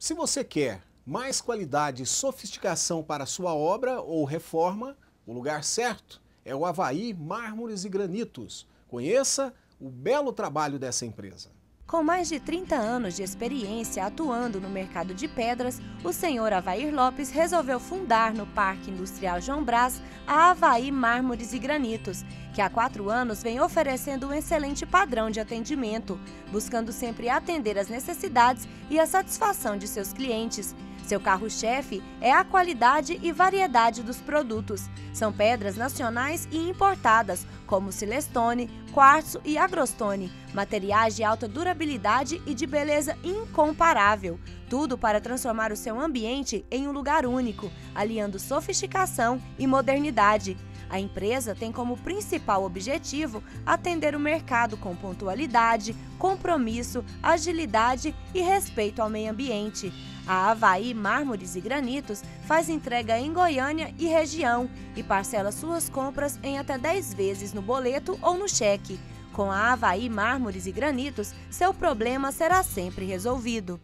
Se você quer mais qualidade e sofisticação para sua obra ou reforma, o lugar certo é o Havaí Mármores e Granitos. Conheça o belo trabalho dessa empresa. Com mais de 30 anos de experiência atuando no mercado de pedras, o senhor Avair Lopes resolveu fundar no Parque Industrial João Brás a Havaí Mármores e Granitos, que há quatro anos vem oferecendo um excelente padrão de atendimento, buscando sempre atender as necessidades e a satisfação de seus clientes. Seu carro-chefe é a qualidade e variedade dos produtos. São pedras nacionais e importadas, como silestone, quartzo e agrostone, materiais de alta durabilidade e de beleza incomparável. Tudo para transformar o seu ambiente em um lugar único, aliando sofisticação e modernidade. A empresa tem como principal objetivo atender o mercado com pontualidade, compromisso, agilidade e respeito ao meio ambiente. A Havaí Mármores e Granitos faz entrega em Goiânia e região e parcela suas compras em até 10 vezes no boleto ou no cheque. Com a Havaí Mármores e Granitos, seu problema será sempre resolvido.